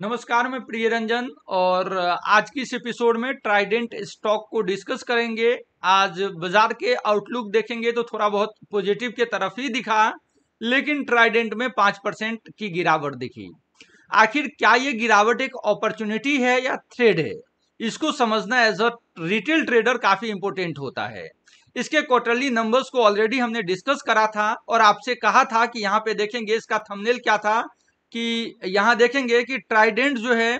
नमस्कार, मैं प्रिय रंजन और आज की इस एपिसोड में ट्राइडेंट स्टॉक को डिस्कस करेंगे। आज बाज़ार के आउटलुक देखेंगे तो थोड़ा बहुत पॉजिटिव के तरफ़ ही दिखा, लेकिन ट्राइडेंट में पाँच परसेंट की गिरावट दिखी। आखिर क्या ये गिरावट एक अपॉर्चुनिटी है या थ्रेड है? इसको समझना एज अ रिटेल ट्रेडर काफ़ी इंपोर्टेंट होता है। इसके क्वार्टरली नंबर्स को ऑलरेडी हमने डिस्कस करा था और आपसे कहा था कि यहाँ पे देखेंगे इसका थंबनेल क्या था कि यहाँ देखेंगे कि ट्राइडेंट जो है,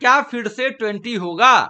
क्या फिर से ट्वेंटी होगा?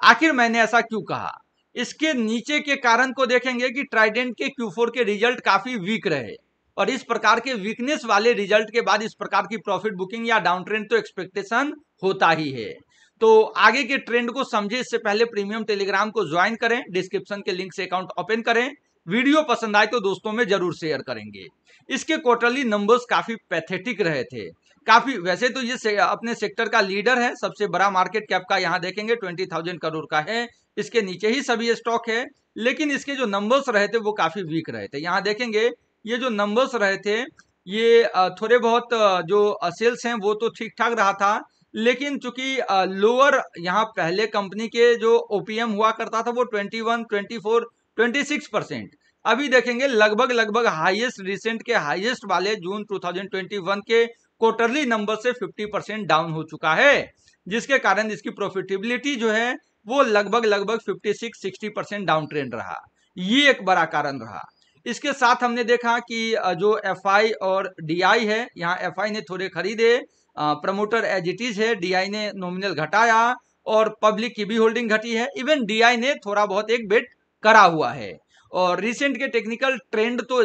आखिर मैंने ऐसा क्यों कहा? इसके नीचे के कारण को देखेंगे कि ट्राइडेंट के Q4 के रिज़ल्ट काफ़ी वीक रहे और इस प्रकार के वीकनेस वाले रिज़ल्ट के बाद इस प्रकार की प्रॉफिट बुकिंग या डाउन ट्रेंड तो एक्सपेक्टेशन होता ही है। तो आगे के ट्रेंड को समझे, इससे पहले प्रीमियम टेलीग्राम को ज्वाइन करें, डिस्क्रिप्शन के लिंक से अकाउंट ओपन करें, वीडियो पसंद आए तो दोस्तों में ज़रूर शेयर करेंगे। इसके क्वार्टरली नंबर्स काफ़ी पैथेटिक रहे थे। काफ़ी वैसे तो ये से, अपने सेक्टर का लीडर है सबसे बड़ा मार्केट कैप का यहाँ देखेंगे ट्वेंटी थाउज़ेंड करोड़ का है। इसके नीचे ही सभी स्टॉक है लेकिन इसके जो नंबर्स रहे थे वो काफ़ी वीक रहे थे। यहाँ देखेंगे ये जो नंबर्स रहे थे ये थोड़े बहुत जो सेल्स हैं वो तो ठीक ठाक रहा था लेकिन चूँकि लोअर यहाँ पहले कंपनी के जो ओपीएम हुआ करता था वो 21, 24, 26 परसेंट। अभी देखेंगे लगभग लगभग हाईएस्ट रिसेंट के हाईएस्ट वाले जून 2021 के क्वार्टरली नंबर से 50 परसेंट डाउन हो चुका है, जिसके कारण इसकी प्रॉफिटेबिलिटी जो है, वो लगभग लगभग 56 60 परसेंट डाउन ट्रेंड रहा। ये एक बड़ा कारण रहा। इसके साथ हमने देखा कि जो एफआई और डीआई है, यहाँ एफआई ने थोड़े खरीदे प्रमोटर एज इट इज़ है डीआई ने नॉमिनल घटाया और पब्लिक की भी होल्डिंग घटी है। इवन डीआई ने थोड़ा बहुत एक बेट करा हुआ है। और रिसेंट के टेक्निकल ट्रेंड तो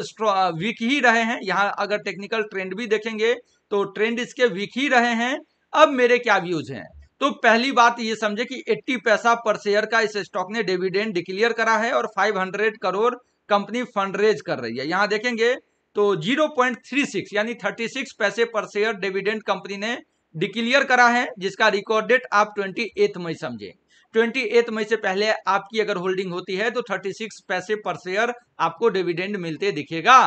वीक ही रहे हैं। यहाँ अगर टेक्निकल ट्रेंड भी देखेंगे तो ट्रेंड इसके वीक ही रहे हैं। अब मेरे क्या व्यूज़ हैं? तो पहली बात ये समझे कि 80 पैसा पर शेयर का इस स्टॉक ने डिविडेंड डिक्लेयर करा है और 500 करोड़ कंपनी फंड रेज कर रही है। यहाँ देखेंगे तो 0.36 यानी 36 पैसे पर शेयर डिविडेंड कंपनी ने डिक्लेयर करा है, जिसका रिकॉर्ड डेट आप ट्वेंटी मई समझे। ट्वेंटी मई से पहले आपकी अगर होल्डिंग होती है तो 36 पैसे पर शेयर आपको डिविडेंड मिलते दिखेगा।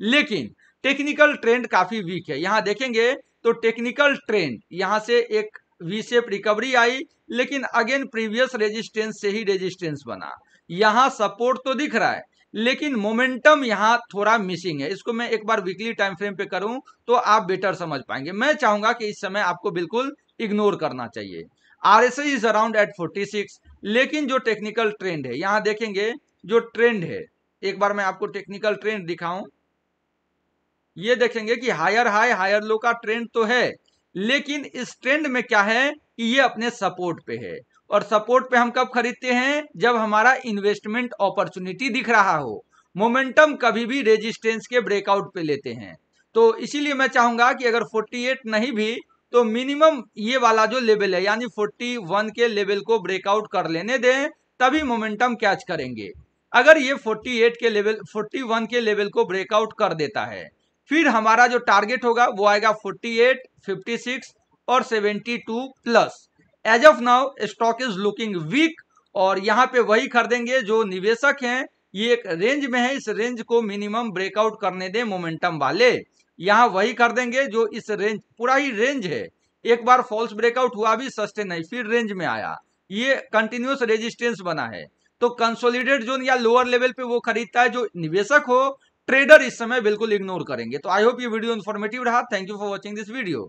लेकिन टेक्निकल ट्रेंड काफ़ी वीक है। यहाँ देखेंगे तो टेक्निकल ट्रेंड, यहाँ से एक वी शेप रिकवरी आई, लेकिन अगेन प्रीवियस रेजिस्टेंस से ही रेजिस्टेंस बना। यहाँ सपोर्ट तो दिख रहा है, लेकिन मोमेंटम यहाँ थोड़ा मिसिंग है। इसको मैं एक बार वीकली टाइम फ्रेम पे करूँ तो आप बेटर समझ पाएँगे। मैं चाहूँगा कि इस समय आपको बिल्कुल इग्नोर करना चाहिए। R S is around at 46 लेकिन जो टेक्निकल ट्रेंड है, यहाँ देखेंगे जो ट्रेंड है, एक बार मैं आपको टेक्निकल ट्रेंड दिखाऊँ। ये देखेंगे कि हायर हाई हायर लो का ट्रेंड तो है, लेकिन इस ट्रेंड में क्या है कि ये अपने सपोर्ट पे है। और सपोर्ट पे हम कब खरीदते हैं? जब हमारा इन्वेस्टमेंट अपॉर्चुनिटी दिख रहा हो। मोमेंटम कभी भी रेजिस्टेंस के ब्रेकआउट पे लेते हैं। तो इसीलिए मैं चाहूँगा कि अगर 48 नहीं भी तो मिनिमम ये वाला जो लेवल है, यानी 41 के लेवल को ब्रेकआउट कर लेने दें, तभी मोमेंटम कैच करेंगे। अगर ये 48 के लेवल 41 के लेवल को ब्रेकआउट कर देता है फिर हमारा जो टारगेट होगा वो आएगा 48, 56 और 72 plus as of now stock is looking weak और यहाँ पे वही खरीदेंगे जो निवेशक हैं। ये एक रेंज में है इस रेंज को मिनिमम ब्रेकआउट करने दें मोमेंटम वाले। यहाँ वही कर देंगे जो इस रेंज पूरा ही रेंज है। एक बार फॉल्स ब्रेकआउट हुआ भी सस्ते नहीं फिर रेंज में आया। ये कंटिन्यूस रेजिस्टेंस बना है। तो कंसोलिडेट जोन या लोअर लेवल पे वो खरीदता है जो निवेशक हो ट्रेडर इस समय बिल्कुल इग्नोर करेंगे। तो आई होप ये वीडियो इन्फॉर्मेटिव रहा। Thank you for watching this video